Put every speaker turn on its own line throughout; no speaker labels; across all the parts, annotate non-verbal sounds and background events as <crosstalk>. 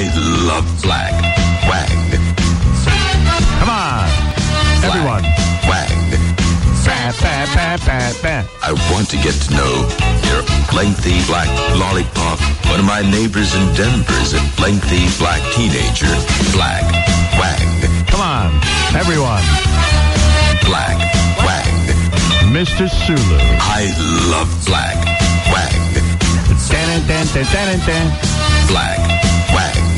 I love black. Wang.
Come on, everyone.
Wang.
Ba, ba, ba, ba, ba.
I want to get to know your lengthy black lollipop. One of my neighbors in Denver is a lengthy black teenager. Black. Wang.
Come on, everyone.
Black. Wang.
Mr. Sulu.
I love black.
Dun, dun, dun, dun, dun.
Black. Wang.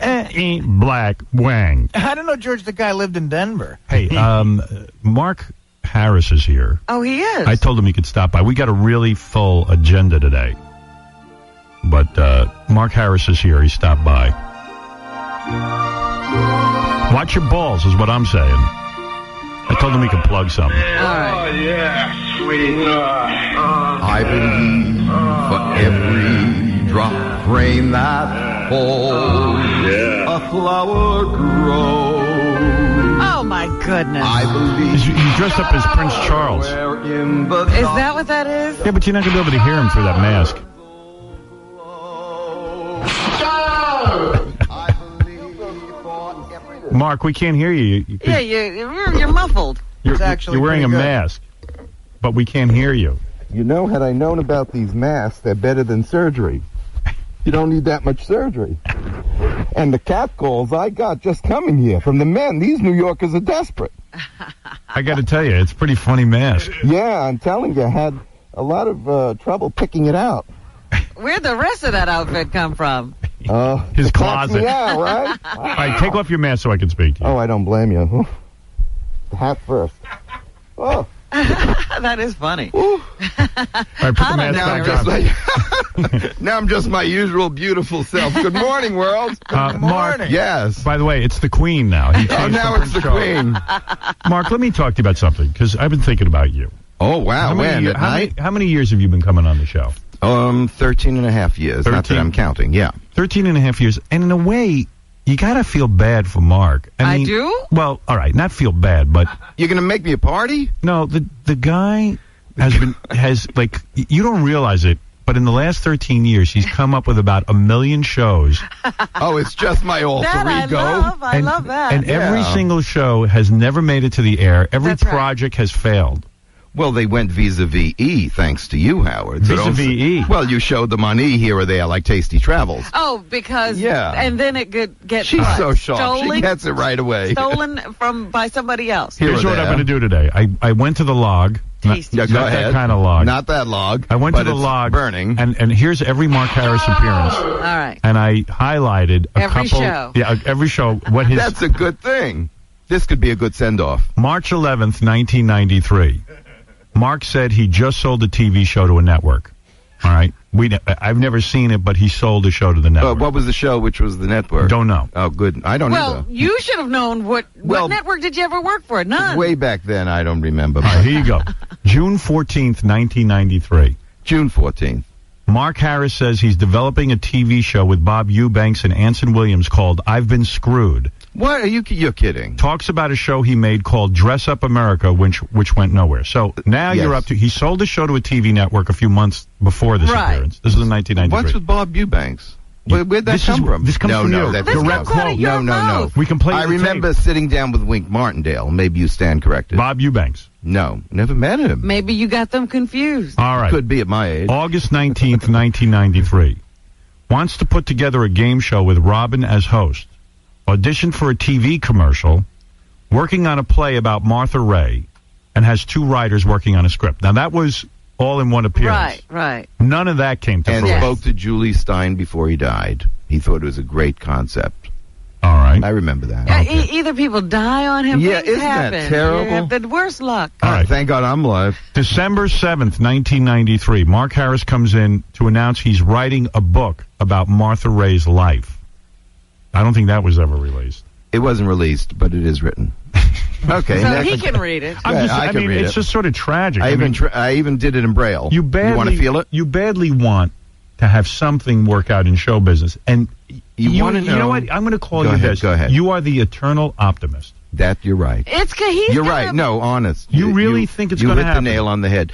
Eh, eh. Black Wang.
I don't know, George. The guy lived in Denver.
Hey, um, Mark Harris is here.
Oh, he is.
I told him he could stop by. We got a really full agenda today. But uh, Mark Harris is here. He stopped by. Watch your balls, is what I'm saying. I told him he could plug something.
All right.
I believe for every drop of rain that falls, a flower grows.
Oh, my goodness.
I believe.
He's, he's dressed up as Prince Charles.
Where in the
is that what that is?
Yeah, but you're not going to be able to hear him through that mask. Mark, we can't hear you. You- you-
Yeah, you, you're, you're muffled.
you're,
It's actually
you're wearing a
good.
mask, but we can't hear you.
You know, had I known about these masks, they're better than surgery. You don't need that much surgery. And the catcalls I got just coming here from the men, these New Yorkers are desperate.
I got to tell you, it's a pretty funny mask.
Yeah, I'm telling you, I had a lot of uh, trouble picking it out.
Where'd the rest of that outfit come from? <laughs>
Uh,
His closet.
Yeah, out, right? <laughs>
All right, take off your mask so I can speak to you.
Oh, I don't blame you. The hat first. Oh, <laughs>
that is funny.
All right, put the
I don't
mask
know.
back on.
now I'm just my usual beautiful self. Good morning, world.
Uh, Mark,
morning.
Yes.
by the way, it's the Queen now. He
Oh, now
from
it's the
Prince
queen.
Mark, let me talk to you about something because I've been thinking about you.
Oh, wow.
How many,
when?
ye- how, many, how many years have you been coming on the show?
Um, 13 and a half years. Not
13?
that I'm counting. Yeah.
13 and a half years. And in a way, you got to feel bad for Mark.
I
mean,
do?
Well, all right, not feel bad, but <laughs>
You're going to make me a party?
no, the the guy has been <laughs> has like you don't realize it, but in the last 13 years, he's come up with about a million shows, <laughs>
Oh, it's just my alter
That I love. I
and
love that.
and every single show has never made it to the air. Every
That's right.
project has failed.
Well, they went vis-a-vis E, thanks to you, Howard. So don't
Vis-a-vis E?
Well, you showed them on E here or there, like Tasty Travels.
oh, because
Yeah.
and then it could get
She's
what?
so sharp.
Stolen,
She gets it right away.
stolen from by somebody else.
Here's what I'm going to do today. I, I went to the log.
Tasty.
Not,
Yeah, go
not
ahead.
that kind of log.
Not that log.
I went
but
to the
it's
log.
burning.
And, and here's every Mark Harris appearance.
All right.
And I highlighted a
Every
couple.
show.
Yeah, uh, every show. What his
That's a good thing. This could be a good send-off.
March 11th, 1993. Mark said he just sold the TV show to a network. All right. We I've never seen it, but he sold the show to the
Uh,
network.
what was the show? Which was the network?
Don't know.
Oh, good. I don't
Well,
either.
you should have known what
Well-
what network did you ever work for? None.
Way back then, I don't remember.
All right, here you go. <laughs> June 14th, 1993.
June 14th.
Mark Harris says he's developing a TV show with Bob Eubanks and Anson Williams called I've Been Screwed.
What are you? You're kidding.
Talks about a show he made called Dress Up America, which which went nowhere. So now
Yes.
you're up to. He sold the show to a TV network a few months before this
Right.
appearance. This is in 1993.
What's with Bob Eubanks? Where, where'd that
This
come
is-
from?
this comes
no,
from
no,
you.
That's
Direct
comes out of
quote.
your
No, no, no.
We can play
I
the
remember
tape.
sitting down with Wink Martindale. Maybe you stand corrected.
Bob Eubanks.
No, never met him.
Maybe you got them confused.
All right.
Could be at my age.
August <laughs> 19th, 1993. Wants to put together a game show with Robin as host. Auditioned for a TV commercial. Working on a play about Martha Raye. And has two writers working on a script. Now, that was all in one appearance.
Right, right.
None of that came to
and
fruition.
spoke to Jule Styne before he died. He thought it was a great concept.
All right.
I remember that.
Yeah, e- either people die on him.
Yeah,
things
isn't that terrible?
The worst luck.
All right.
Uh, thank God I'm alive.
December 7th, 1993. Mark Harris comes in to announce he's writing a book about Martha Raye's life. I don't think that was ever released.
It wasn't released, but it is written. <laughs> Okay.
So
next.
he can read it.
I'm
Yeah, I
I,
can
mean,
read
it's
it.
just sort of tragic.
I
I
even
mean,
tr- I even did it in braille.
you badly
want to feel it?
You badly want to have something work out in show business, and
You
you,
wanna
you know
know-
what? I'm going to call
Go
you
ahead,
this.
go ahead.
You are the eternal optimist.
That you're right.
It's he's
You're
gonna-
right. No, honest.
You really think it's gonna happen?
You hit the nail on the head.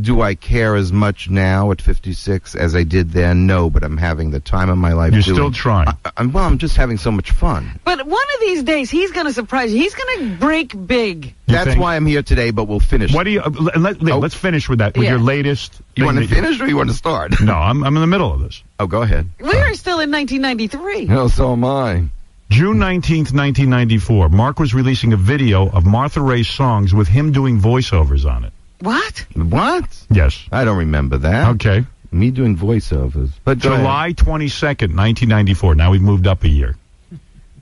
Do I care as much now at 56 as I did then? No, but I'm having the time of my life.
You're
doing-
still trying.
I, I'm, well, I'm just having so much fun.
But one of these days, he's going to surprise you. He's going to break big.
You
That's
think-
why I'm here today, but we'll finish.
What do you? Uh, let, let,
Oh.
us finish with that. With
Yeah.
your latest.
you want to
that you-
finish or you want to start? <laughs>
No, I'm I'm in the middle of this.
Oh, go ahead.
We are still in 1993.
No, so am I.
June 19th, 1994. Mark was releasing a video of Martha Raye's songs with him doing voiceovers on it.
What?
What?
Yes.
I don't remember that.
Okay.
Me doing voiceovers. But.
July 22nd, 1994. Now we've moved up a year.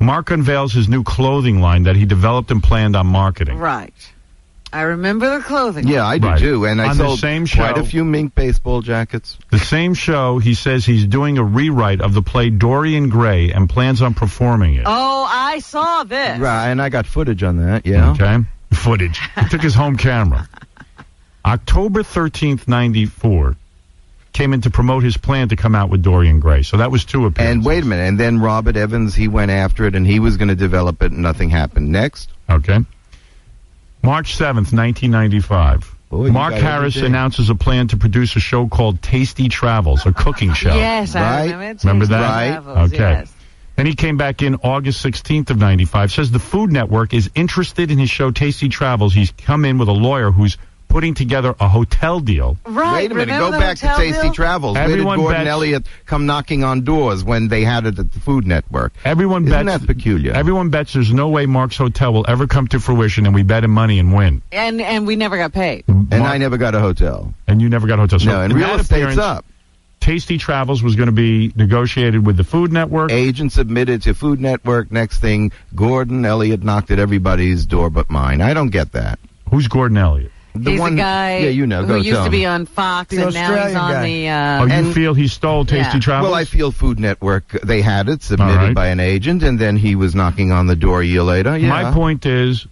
Mark unveils his new clothing line that he developed and planned on marketing.
Right. I remember the clothing.
Yeah, I do
Right.
too. And I
On the
sold
same
quite
show-
a few mink baseball jackets.
The same show, he says he's doing a rewrite of the play Dorian Gray and plans on performing it.
Oh, I saw this.
Right, and I got footage on that. Yeah.
Okay. Footage. He took his home camera. <laughs> October 13th, 94, came in to promote his plan to come out with Dorian Gray. So that was two appearances.
And wait a minute. And then Robert Evans, he went after it, and he was going to develop it, and nothing happened. Next.
Okay. March 7th, 1995.
Boy,
Mark Harris
everything.
announces a plan to produce a show called Tasty Travels, a cooking show. <laughs>
Yes, I
Right?
remember. it.
Remember that?
Right.
Travels,
Okay.
yes.
Then he came back in August 16th of 95. Says the Food Network is interested in his show Tasty Travels. He's come in with a lawyer who's putting together a hotel deal.
Right.
Wait a minute.
remember
Go back to Tasty
deal?
Travels.
Everyone
Where did Gordon
bets-
Elliott come knocking on doors when they had it at the Food Network?
Everyone
Isn't
bets
that peculiar?
Everyone bets there's no way Mark's hotel will ever come to fruition, and we bet him money and win.
And and we never got paid.
and
Mark-
I never got a hotel.
and you never got a hotel. So
no, and
in
real
that
estate's
appearance,
up.
Tasty Travels was going to be negotiated with the Food Network.
Agent submitted to Food Network. Next thing, Gordon Elliott knocked at everybody's door but mine. I don't get that.
Who's Gordon Elliott?
He's
one,
the guy
Yeah, you know.
who used
tell
to be on Fox,
The
and now he's on
guy.
the.
oh,
Uh,
you
and-
feel he stole Tasty
Yeah.
Travels?
Well, I feel Food Network. They had it submitted
All right.
by an agent, and then he was knocking on the door a year later. Yeah.
My point is,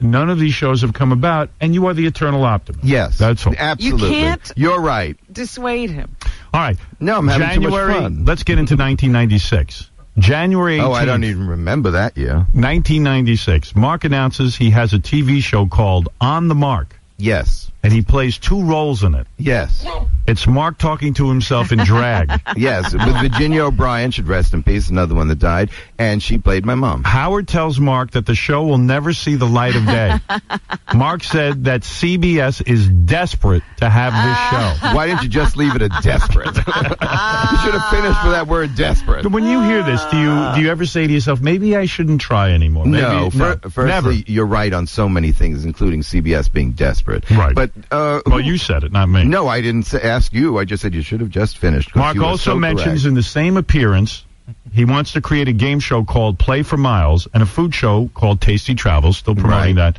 none of these shows have come about, and you are the eternal optimist.
Yes,
That's all.
Absolutely.
You can't-
You're right.
dissuade him.
All right.
No, I'm having
January.
too much fun.
Let's get into 1996. January 18th,
Oh, I don't even remember that year.
1996. Mark announces he has a TV show called On the Mark,
Yes.
And he plays two roles in it.
Yes.
It's Mark talking to himself in drag. <laughs>
Yes. With Virginia O'Brien, should rest in peace, another one that died, and she played my mom.
Howard tells Mark that the show will never see the light of day. <laughs> Mark said that CBS is desperate to have this ah. show. <laughs>
Why didn't you just leave it at desperate? you should have finished with that word desperate.
When you hear this, do you do you ever say to yourself, maybe I shouldn't try anymore? Maybe,
No, fir- firstly,
never.
you're right on so many things, including CBS being desperate.
Right.
But uh,
Well, you said it, not me.
no, I didn't say, ask you. I just said you should have just finished.
Mark also
so
mentions
correct.
in the same appearance he wants to create a game show called Play for Miles and a food show called Tasty Travels, still promoting
Right.
that.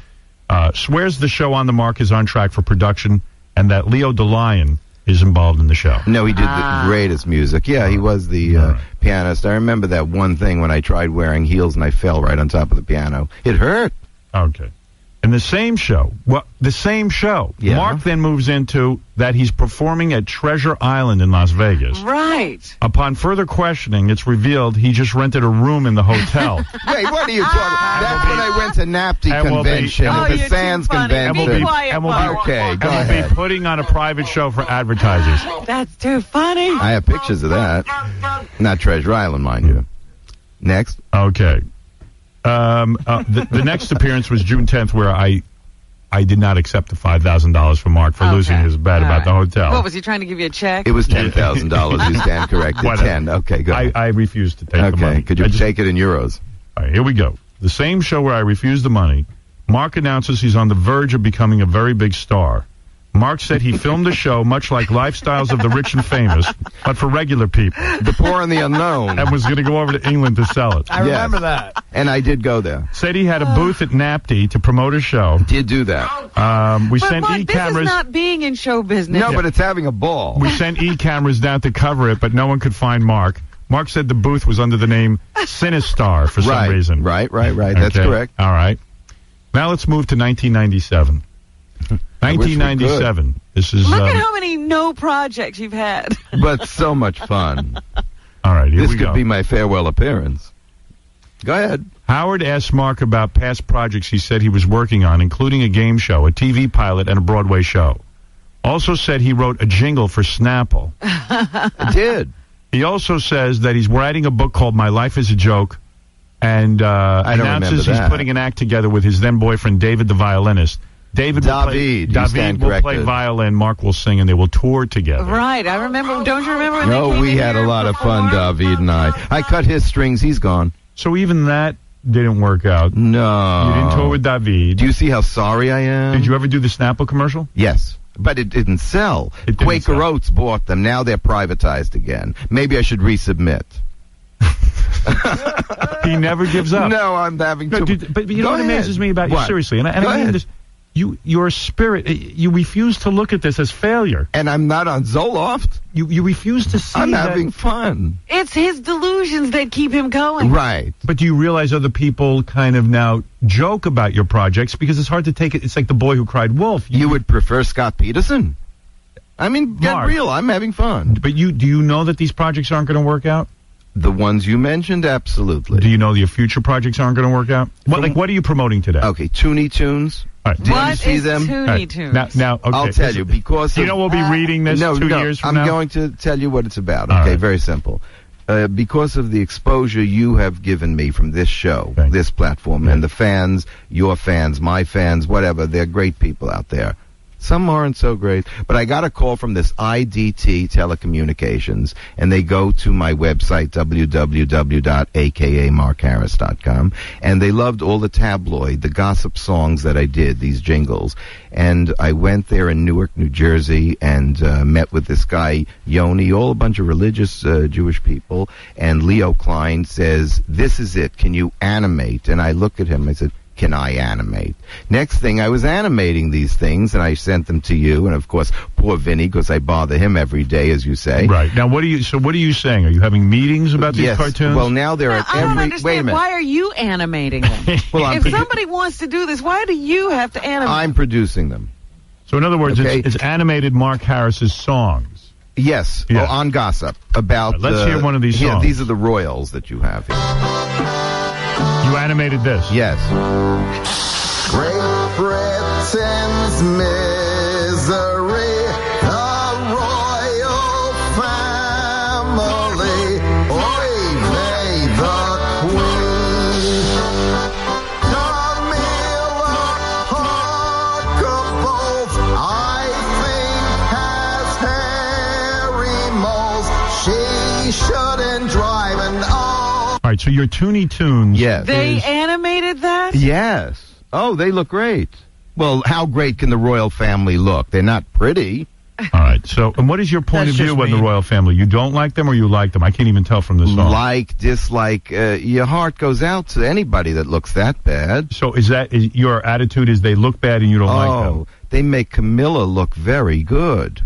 Uh, swears the show on the mark is on track for production and that Leo De Lyon is involved in the show.
No, he did
Ah.
the greatest music. Yeah, he was the uh,
All right.
pianist. I remember that one thing when I tried wearing heels and I fell right on top of the piano. It hurt.
Okay. And the same show, well, the same show.
Yeah.
Mark then moves into that he's performing at Treasure Island in Las Vegas.
Right.
Upon further questioning, it's revealed he just rented a room in the hotel. <laughs>
Wait, what are you talking? Ah. About? That's when I went to NATPE
And we'll be-
convention,
and
Oh,
the Sands
funny.
and we'll
convention.
be,
quiet,
and we'll be,
Okay,
and
go
we'll
ahead.
be putting on a private show for advertisers.
That's too funny.
I have pictures of that. Not Treasure Island, mind you. Next.
Okay. Um, uh, the, the next appearance was June 10th, where I I did not accept the five thousand dollars from Mark for losing his bet
All
about
right.
the hotel.
What was he trying to give you a check?
It was ten thousand dollars. You stand corrected.
Whatever. <laughs>
Ten. Okay, good.
I,
ahead.
I refused to take the
okay,
money.
could you
I just-
take it in euros?
All right, here we go. The same show where I refused the money. Mark announces he's on the verge of becoming a very big star. Mark said he filmed the show much like Lifestyles of the Rich and Famous, but for regular people,
The poor and the unknown.
and was going to go over to England to sell it.
I
Yes.
remember that.
And I did go there.
Said he had a booth at NATPE to promote his show.
Did do that.
Um, we
but
sent
Mark,
e
this is
cameras.
not being in show business.
No, but it's having a ball.
We sent e cameras down to cover it, but no one could find Mark. Mark said the booth was under the name Sinistar for some
right,
reason.
right, right, right. That's correct.
All right. Now let's move to 1997. 1997. This is
Look
um,
at how many no projects you've had. <laughs>
But so much fun. <laughs>
all right. Here
this
we
could
go.
be my farewell appearance. Go ahead.
Howard asked Mark about past projects he said he was working on, including a game show, a TV pilot, and a Broadway show. Also said he wrote a jingle for Snapple. <laughs>
I did.
He also says that he's writing a book called My Life is a Joke and uh, announces he's putting an act together with his then boyfriend, David the violinist. David will play,
David, stand
will play violin, Mark will sing, and they will tour together.
Right. I remember. Don't you remember? When they
No,
came
we
in
had a
here
lot of fun,
before?
David and I. I cut his strings. He's gone.
So even that didn't work out.
No.
You didn't tour with David.
Do you see how sorry I am?
Did you ever do the Snapple commercial?
Yes. But it didn't sell.
It didn't
Quaker
sell.
Oats bought them. Now they're privatized again. Maybe I should resubmit. <laughs>
He never gives up.
No, I'm having
No,
to.
dude, but you know
Go
what
ahead.
amazes me about you
What?
seriously, and I, and
Go
I mean
ahead.
this. You, your spirit, eh, you refuse to look at this as failure.
And I'm not on Zoloft.
You, you refuse to see
I'm
that.
having fun.
It's his delusions that keep him going.
Right.
But do you realize other people kind of now joke about your projects because it's hard to take it? It's like the boy who cried wolf.
You would prefer Scott Peterson? I mean, get
Mark.
real. I'm having fun.
But you, do you know that these projects aren't going to work out?
The ones you mentioned, absolutely.
Do you know your future projects aren't going to work out? What, like, what are you promoting today?
Okay, Toonie Tunes.
All right.
Did you see
is
them?
Toonie
All right.
Tunes?
Now, now, okay.
I'll tell you because
you know we'll be reading this
no,
two
no,
years from now.
I'm going to tell you what it's about. Okay,
right.
very simple. Uh, because of the exposure you have given me from this show,
Thank
this platform, and the fans, your fans, my fans, whatever, they're great people out there. Some aren't so great, but I got a call from this IDT Telecommunications, and they go to my website www.akamarkharris.com, and they loved all the tabloid, the gossip songs that I did, these jingles, and I went there in Newark, New Jersey, and uh, met with this guy Yoni, all a bunch of religious uh, Jewish people, and Leo Klein says, "This is it. Can you animate?" And I look at him. I said can I animate? Next thing, I was animating these things, and I sent them to you, and of course, poor Vinny, because I bother him every day, as you say.
Right. Now, what are you, so what are you saying? Are you having meetings about these
yes.
cartoons?
Well, now they're
Now,
at
I don't understand.
Wait a minute.
Why are you animating them? <laughs>
Well, I'm,
if
produ-
somebody wants to do this, why do you have to animate?
I'm producing them.
so in other words,
Okay.
it's, it's animated Mark Harris's songs.
Yes,
Yeah.
oh, on gossip about.
Let's
uh,
hear one of these
yeah,
songs.
these are the royals that you have here.
You animated this.
Yes. Great Britain's
right. So your Toonie Tunes.
Yes.
they animated that?
Yes. Oh, they look great. Well, how great can the royal family look? They're not pretty.
All right. So, and what is your point
That's
of view
just
on the royal family? You don't like them or you like them? I can't even tell from the song.
Like, dislike, uh, your heart goes out to anybody that looks that bad.
So is that is your attitude is they look bad and you don't like them?
oh, they make Camilla look very good.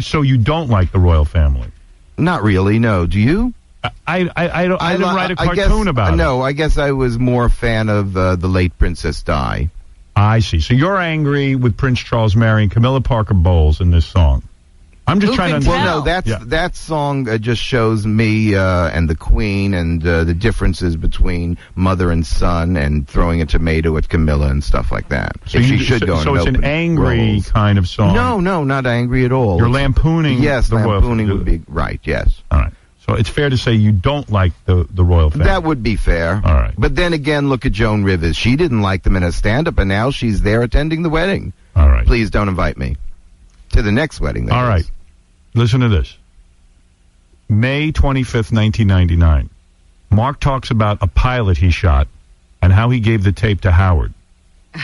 So you don't like the royal family?
Not really, no. Do you?
I I I, don't, I didn't write a
I
cartoon
guess,
about it.
No, I guess I was more a fan of uh, the late Princess Di.
I see. So you're angry with Prince Charles marrying Camilla Parker Bowles in this song. I'm just
Who
trying to understand.
Well, no, that's
Yeah.
that song uh, just shows me uh, and the Queen and uh, the differences between mother and son, and throwing a tomato at Camilla and stuff like that.
So,
if
you,
she should
so,
go.
so it's an angry
roles.
kind of song.
No, no, not angry at all.
You're lampooning.
Yes,
the
lampooning would be right. Yes,
All right. So it's fair to say you don't like the the royal family.
that would be fair.
All right.
But then again, look at Joan Rivers. She didn't like them in a stand-up, and now she's there attending the wedding.
All right.
Please don't invite me to the next wedding. that
All
is.
right. Listen to this. May 25th, 1999. Mark talks about a pilot he shot and how he gave the tape to Howard.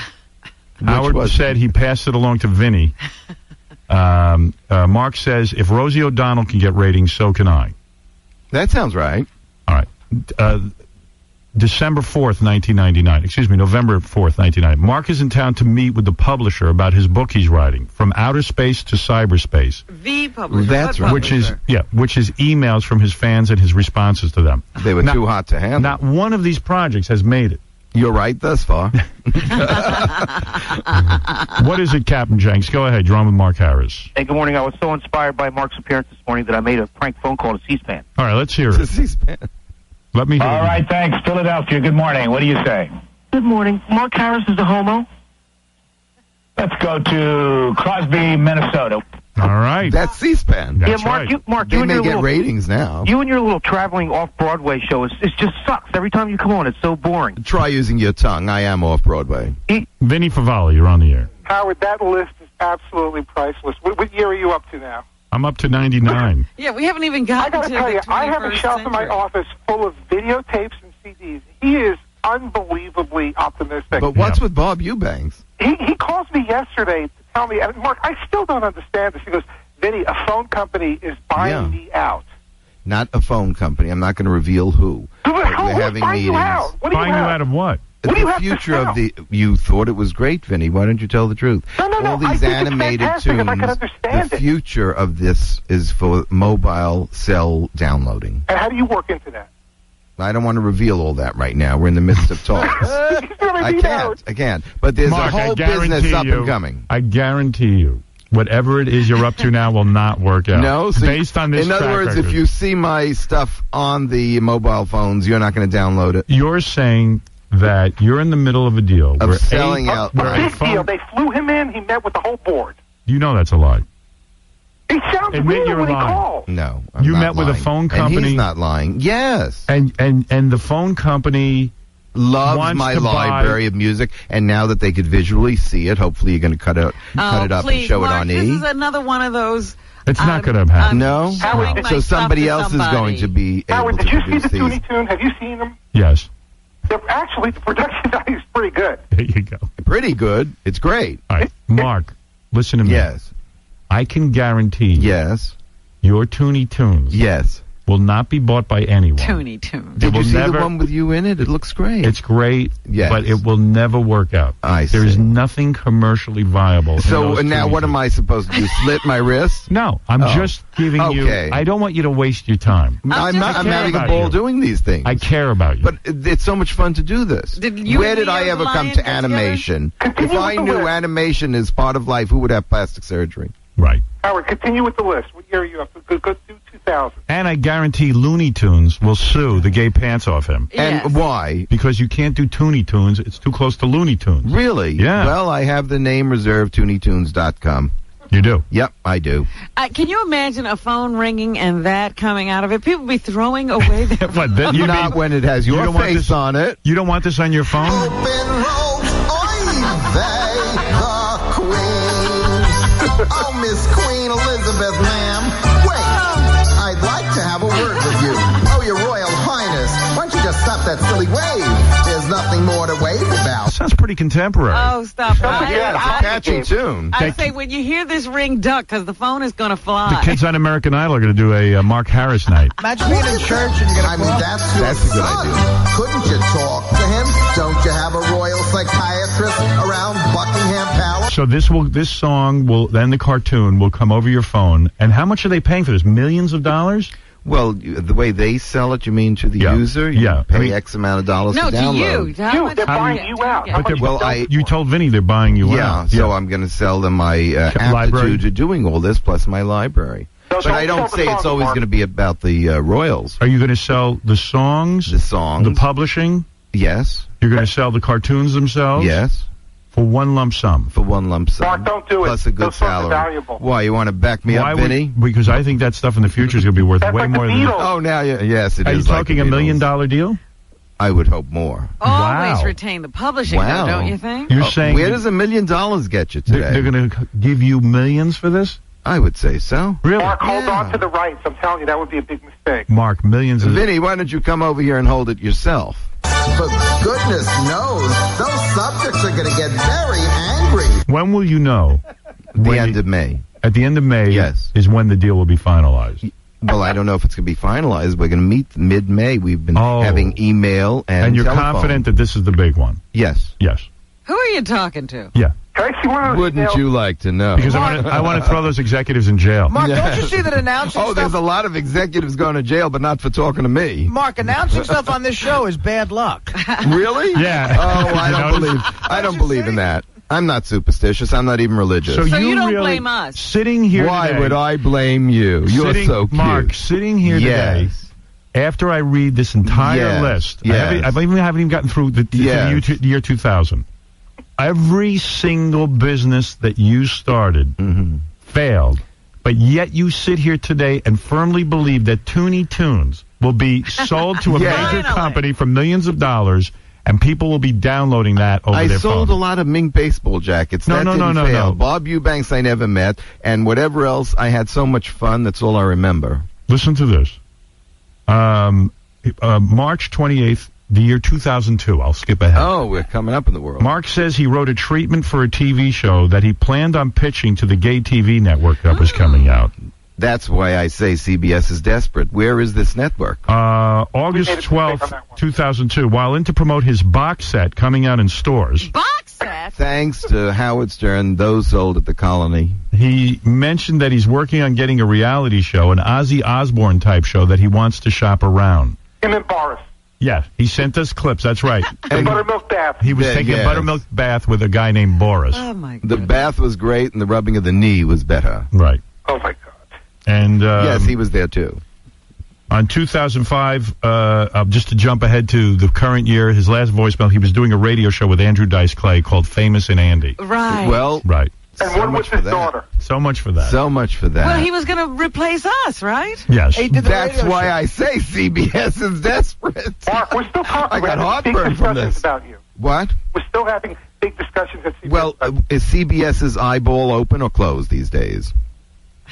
<laughs> Howard
was
said he passed it along to Vinny. <laughs> Um, uh, Mark says, if Rosie O'Donnell can get ratings, so can I.
That sounds right.
All right. Uh, December 4th, 1999. Excuse me, November 4th, 1999. Mark is in town to meet with the publisher about his book he's writing, From Outer Space to Cyberspace.
The publisher.
That's right.
which is yeah, which is emails from his fans and his responses to them.
They were
Not-
too hot to handle.
Not one of these projects has made it.
You're right thus far. <laughs> <laughs>
What is it, Captain Jenks? Go ahead. You're on with Mark Harris.
Hey, good morning. I was so inspired by Mark's appearance this morning that I made a prank phone call to C-SPAN.
All right, let's hear it.
C-SPAN.
Let me hear
All
it.
right, thanks. Philadelphia, good morning. What do you say?
Good morning. Mark Harris is a homo.
Let's go to Crosby, Minnesota.
All right.
That's C-SPAN.
That's
yeah, Mark,
right.
you, Mark,
They
and
may
your
get
little,
ratings now.
you and your little traveling off Broadway show, is, it just sucks every time you come on. It's so boring.
Try using your tongue. I am off Broadway.
Vinny Favale, you're on the air.
Howard, that list is absolutely priceless. What, what year are you up to now?
I'm up to 99. <laughs>
Yeah, we haven't even
I
gotten
got to
to
tell
the
you, I have a
21st
shelf in my office full of videotapes and CDs. He is unbelievably optimistic.
But what's
Yeah.
with Bob Eubanks?
he he calls me yesterday to tell me, and Mark, I still don't understand this. He goes, Vinny, a phone company is buying
Yeah.
me out.
Not a phone company. I'm not going to reveal who.
Who-
But
how-
we're having
buying you
meetings.
out? What
Buying
you
you out of what?
What do you
the
have to
future of the you thought it was great, Vinny. Why don't you tell the truth?
No, no, no,
All these
I
animated
fantastic if
tunes.
I could understand
the
it.
future of this is for mobile cell downloading.
And how do you work into that?
I don't want to reveal all that right now. We're in the midst of talks. <laughs> I can't.
out.
I can't. But there's
Mark,
a
I
whole
guarantee
business up
you,
and coming.
I guarantee you, whatever it is you're up to now will not work out.
No, so
based on this.
In other words,
record.
if you see my stuff on the mobile phones, you're not going to download it.
you're saying that you're in the middle of a deal
Of
where
selling
a,
out-
where a
Big
phone,
deal. They flew him in. He met with the whole board.
you know that's a lie.
He sounds
Admit
weird
you're
when he
lying.
calls.
No, I'm
You
not
met with a
lying.
phone
And
company-
he's not lying. Yes,
And and and the phone company
loves
Wants
my
to buy-
library of music, and now that they could visually see it, hopefully you're going to cut it, cut
Oh,
it up
please,
and show
Mark,
it on
This
E.
is another one of those.
It's not
um,
gonna happen.
I'm
No,
showing my
so
stuff
somebody
to
else is going to be able
Howard,
to
did you see
produce
the
these.
Toonie Tunes? Have you seen them?
yes.
They're actually the production <laughs> value is pretty good.
There you go.
Pretty good. It's great.
All right, Mark, listen to me.
Yes,
I can guarantee
yes,
your Toonie Tunes
yes.
will not be bought by anyone.
Toonie Tunes.
Did you see
never-
the one with you in it? It looks great.
It's great,
Yes.
but it will never work out.
I
There is nothing commercially viable.
so
those
now,
Toonie
what am I supposed to do? Slit my wrist? <laughs>
No, I'm
Oh.
just giving
Okay.
you. I don't want you to waste your time.
I'm,
just
not. I'm
care
having a ball
you.
doing these things.
I care about you.
But it's so much fun to do this.
Did you
Where did I ever come to
get together?
animation? If I knew animation is part of life, who would have plastic surgery?
Right.
Howard, continue with the list. What year are you up to? Go, go do 2000.
And I guarantee Looney Tunes will sue the gay pants off him
Yes.
And why?
because you can't do Toonie Tunes. It's too close to Looney Tunes.
Really?
Yeah.
Well, I have the name reserved, ToonieTunes.com.
You do.
Yep, I do.
Uh, can you imagine a phone ringing and that coming out of it? People be throwing away <laughs> their.
What? Then you
Not
mean-
when it has
you
your
don't want
face
this-
on it.
You don't want this on your phone?
Oh, Miss Queen Elizabeth, ma'am. Wait, I'd like to have a word with you. Oh, your Royal Highness, why don't you just stop that silly wave?
Sounds pretty contemporary.
Oh, stop! it. I,
yeah,
I,
Catchy tune.
I say when you hear this ring, duck because the phone is going to fly.
the kids on American Idol are going to do a uh, Mark Harris night.
Imagine being in church and you're gonna I
mean,
call.
that's your
That's a good idea.
Couldn't you talk to him? Don't you have a royal psychiatrist around Buckingham Palace?
So this will this song will then the cartoon will come over your phone. And how much are they paying for this? Millions of dollars?
Well, the way they sell it, you mean to the
Yeah.
user? You
Yeah.
Pay
I mean-
X amount of dollars
no,
to
to
download.
you. How
You,
much
they're buying
get?
you out. How
Yeah.
much
Well, I-
You told Vinny they're buying you out.
Yeah,
out.
so I'm going to sell them my uh,
Ca- library?
aptitude to doing all this plus my library.
So
But I
don't
don't
sell the
say it's always going to be about the uh, royals.
Are you going to sell the songs,
The songs.
the publishing?
yes,
You're going to sell the cartoons themselves?
yes,
For one lump sum.
for one lump sum.
Mark, don't do it.
Plus a good
Those songs are
salary.
valuable.
Why, you want to back me
Why
up,
would-
Vinny?
because I think that stuff in the future is going to be worth
That's
way
like the
more than.
Beatles.
Oh, now, you, yes, it
Are you
is like
talking
the
a million dollar deal?
I would hope more.
Always
Wow.
retain the publishing,
Wow.
though, don't you think?
You're
Oh,
saying
where does a million dollars get you
they're,
today?
they're going to give you millions for this?
I would say so.
Really?
Mark, hold
Yeah.
on to the rights. I'm telling you, that would be a big mistake.
Mark, millions of.
Vinny, why don't you come over here and hold it yourself?
For goodness knows, those subjects are going to get very angry.
When will you know?
The
When
end
you-
of May.
At the end of May
Yes.
is when the deal will be finalized.
Well, I don't know if it's going to be finalized. We're going to meet mid-May. We've been
Oh.
having email and
And, you're
telephone.
confident that this is the big one?
Yes.
Yes.
Who are you talking to?
Yeah.
Can I see one of those
Wouldn't you like to know?
Because I want to I want to throw those executives in jail.
Mark, don't you see that announcing
Oh, there's
stuff?
a lot of executives going to jail, but not for talking to me.
Mark, announcing stuff on this show is bad luck. <laughs>
Really?
Yeah.
Oh, I don't
notice?
believe. I don't believe
see?
in that. I'm not superstitious. I'm not even religious.
So you don't
really-
blame us.
Sitting here
Why
today,
would I blame you? You're
sitting,
so cute.
Mark, sitting here today,
yes.
after I read this entire
Yes,
list, I,
yes.
haven't, I even haven't even gotten through the, to the year, two- year 2000. Every single business that you started
Mm-hmm.
failed, but yet you sit here today and firmly believe that Toonie Tunes will be sold to a
Yeah. <laughs>
major company for millions of dollars, and people will be downloading that over
I
their
sold
phone.
a lot of mink baseball jackets.
No,
that
no, no,
didn't
no,
fail.
no.
Bob Eubanks I never met, and whatever else, I had so much fun. That's all I remember.
Listen to this. Um, uh, March 28th, the year 2002. I'll skip ahead.
Oh, we're coming up in the world.
Mark says he wrote a treatment for a TV show that he planned on pitching to the gay TV network that was coming out.
That's why I say CBS is desperate. Where is this network?
Uh, August
made a mistake on
12th, 2002. While in to promote his box set coming out in stores,
Box set.
Thanks to Howard Stern, those sold at the Colony.
he mentioned that he's working on getting a reality show, an Ozzy Osbourne type show that he wants to shop around.
Him and Boris.
Yeah, he sent us clips. That's right. <laughs>
And buttermilk bath.
He was
Yeah,
taking a buttermilk bath with a guy named Boris.
Oh my God.
The bath was great, and the rubbing of the knee was better.
Right.
oh my God.
And um,
yes, he was there too.
On 2005, uh, uh, just to jump ahead to the current year, his last voicemail, he was doing a radio show with Andrew Dice Clay called Famous and Andy.
Right.
Well,
Right.
And
so
one
much
with
for
his
that.
daughter.
So much for that.
So much for that.
well, he was going to replace us, right?
yes.
He did the
That's why
show.
I say CBS is desperate.
Mark, we're still talking. <laughs>
I got
We're having big
heartburn from
discussions
this.
about you.
What?
We're still having big discussions at CBS.
Well, uh, is CBS's eyeball open or closed these days?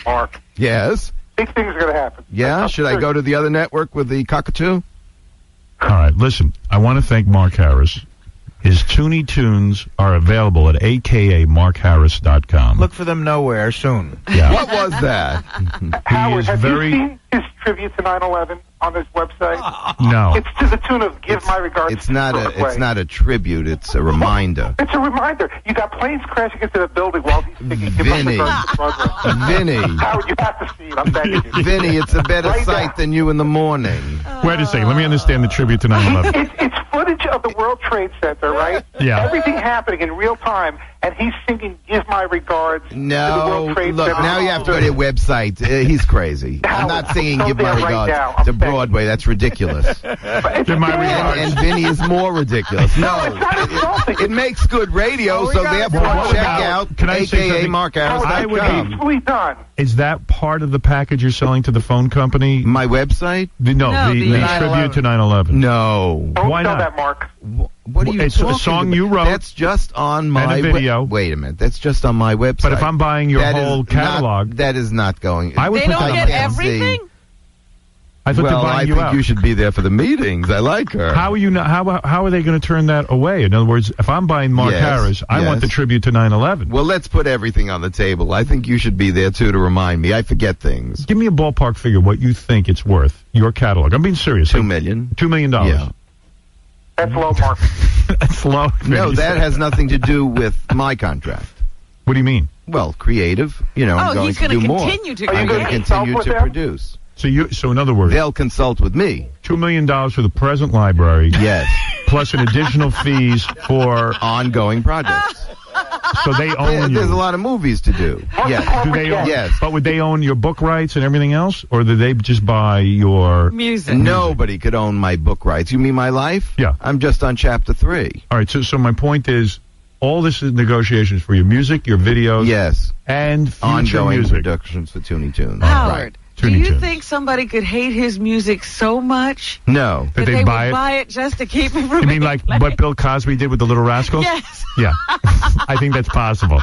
Mark.
Yes.
Big things are going to happen.
Yeah. Should I go to the other network with the cockatoo?
All right. Listen, I want to thank Mark Harris. His Toonie Tunes are available at akamarkharris.com.
Look for them nowhere soon.
yeah.
What was that?
Howard,
is very-
seen his tribute to 9/11 on his website? Ah.
No.
It's to the tune of "Give my regards."
It's not a. It's not a tribute. It's a reminder.
It's a reminder. You got planes crashing into the building while he's singing "Give my
Vinny.
regards to
Vinny.
Howard, you have to see it. I'm begging you.
Vinny, it's a better
Right
sight
now.
than you in the morning.
Wait a second. Let me understand the tribute to 9/11.
It's, it's footage of the World Trade Center, right?
Yeah.
Everything happening in real time, and he's singing "Give my regards" to the
No,
World Trade
look,
Center.
now you have to go to their website. Uh, he's crazy. <laughs> I'm not singing
Go
Give My
right
Regards
now. I'm
to
begging.
Broadway. That's ridiculous. <laughs>
Give my regards.
and, and Vinny is more ridiculous. No,
it's not insulting.
it makes good radio,
Oh,
so
got it.
therefore
Well,
check
about-
out
can I say
AKA
something?
Mark
Howard,
I would be-
tastefully done.
Is that part of the package you're selling to the phone company?
My website?
The- no,
No,
the,
the
the tribute to 9/11.
No.
Don't
Why
tell
not?
that, Mark.
Wh- What are you
It's a
talking
song
about?
you wrote.
That's just on my
a video.
we- wait a minute. That's just on my website.
But if I'm buying your
That is
whole
not-
catalog,
that is not going.
I would
They
put
don't get
on.
everything?
I thought
well,
they're
I
you
think
out.
you should be there for the meetings. I like her.
How are you not, how how are they going to turn that away? In other words, if I'm buying Mark
Yes,
Harris, I want the tribute to 9/11.
Well, let's put everything on the table. I think you should be there too to remind me. I forget things.
Give me a ballpark figure what you think it's worth. Your catalog. I'm being serious.
Two
Like,
million.
Two million dollars.
Yeah.
That's low, Mark. <laughs>
That's low.
No, that has nothing to do with my contract.
What do you mean?
Well, creative. You know,
Oh,
I'm going
he's
to do more.
continue to
I'm
gonna
going to
consult
continue
with
to
them?
produce.
So you so in other words,
They'll consult with me.
two million dollars for the present library,
Yes.
plus an additional fees for
Ongoing projects. <laughs>
so they
Yeah,
own
There's a lot of movies to do. Yes.
Do they own?
Yes.
But would they own your book rights and everything else, or do they just buy your?
Music.
Nobody could own my book rights. You mean my life?
Yeah.
I'm just on chapter three.
All right. So so my point is, all this is negotiations for your music, your videos,
Yes.
and future
Ongoing
music.
productions for Toonie Tunes.
Howard, do you
Tunes.
think somebody could hate his music so much
No.
That
that
they
they
buy
would
it?
buy it just to keep it from
You mean like
played?
what Bill Cosby did with the Little Rascals?
Yes.
Yeah, <laughs> I think that's possible.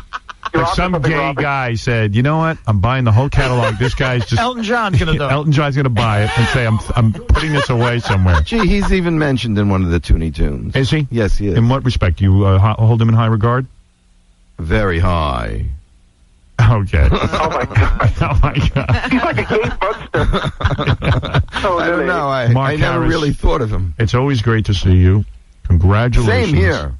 You're
Like some gay
Robin.
guy said, you know what? I'm buying the whole catalog. This guy's just <laughs>
Elton John's gonna do it.
Elton John's going to buy it and say, I'm I'm putting this away somewhere.
Gee, he's even mentioned in one of the Toonie Tunes.
Is he?
Yes, he is.
In what respect? Do you uh, hold him in high regard?
Very high.
Okay. <laughs>
Oh my God. <laughs>
oh my God. <laughs>
He's like a gay bugster. oh,
I don't know. I,
Mark
I never
Harris.
really thought of him.
It's always great to see you. Congratulations.
Same here.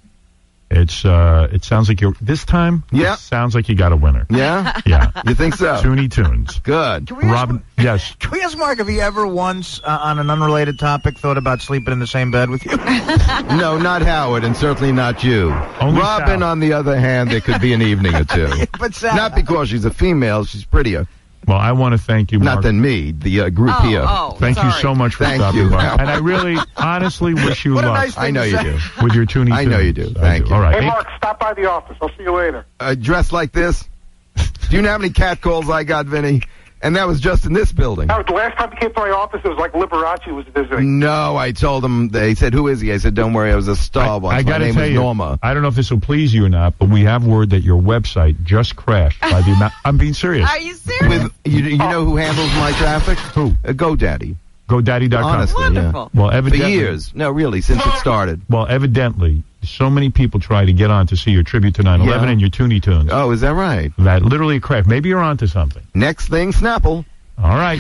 It's uh, it sounds like you're this time.
Yeah.
Sounds like you got a winner.
Yeah?
Yeah. <laughs>
You think so?
Toonie Tunes.
Good.
Can we ask
Robin. Yes.
Can we ask Mark if he ever once, uh, on an unrelated topic, thought about sleeping in the same bed with you? <laughs>
No, not Howard, and certainly not you.
Only
Robin,
Sal.
on the other hand, there could be an evening or two. <laughs>
but Sal,
Not because she's a female, she's prettier.
Well, I want to thank you, Mark.
Not than me, the uh, group
Oh,
here.
oh,
Thank you so much for
Thank
stopping
you.
by. And I <laughs> really, honestly wish you luck
nice
I know you do.
with your Toonie
I know you do.
I
Thank you.
All right.
Hey, Mark, stop by the office. I'll see you later.
Uh, dressed like this. Do you know how many cat calls I got, Vinny? And that was just in this building.
Now, the last time you came to my office, it was like Liberace was visiting.
No, I told him. They said, "Who is he?" I said, "Don't worry, I was a star once.
I
My
gotta
name
tell
was
you,
Norma."
I don't know if this will please you or not, but we have word that your website just crashed by the amount. <laughs> I'm being serious.
Are you serious?
With you, you know who handles my traffic?
Who?
Uh, GoDaddy.
GoDaddy.com.
Honestly, yeah.
Wonderful.
Well,
For years. No, really, since it started.
Well, evidently, so many people try to get on to see your tribute to 9/11
Yeah.
and your Toonie Tunes.
Oh, is that right?
That literally crashed. Maybe you're onto something.
Next thing, Snapple.
All right.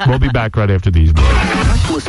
<laughs> we'll be back right after these. Boys.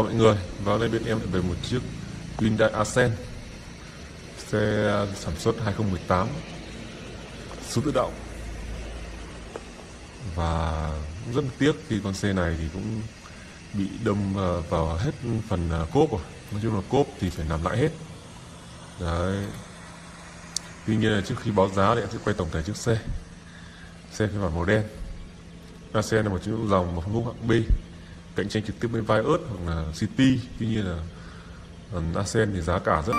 Chào mọi người và đây bên em lại về một chiếc Hyundai Accent xe à, sản xuất 2018 số tự động. Và rất tiếc khi con xe này thì cũng bị đâm à, vào hết phần à, cốp rồi. Nói chung là cốp thì phải làm lại hết. Đấy. Tuy nhiên là trước khi báo giá thì em sẽ quay tổng thể chiếc xe. Xe phiên bản màu đen. Accent là một chiếc dòng một phân khúc hạng B cạnh tranh trực tiếp với Vios hoặc là City tuy nhiên là arsenal thì giá cả rất